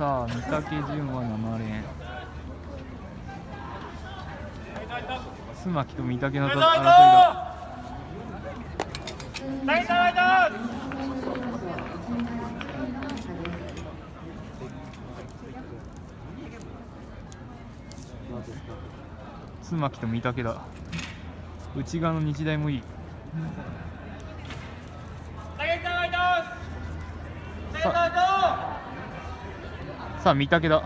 さあ御嶽順は7連。須巻と御嶽の争いだ。須巻と御嶽だ。内側の日大もいい。ささあ御嶽だ。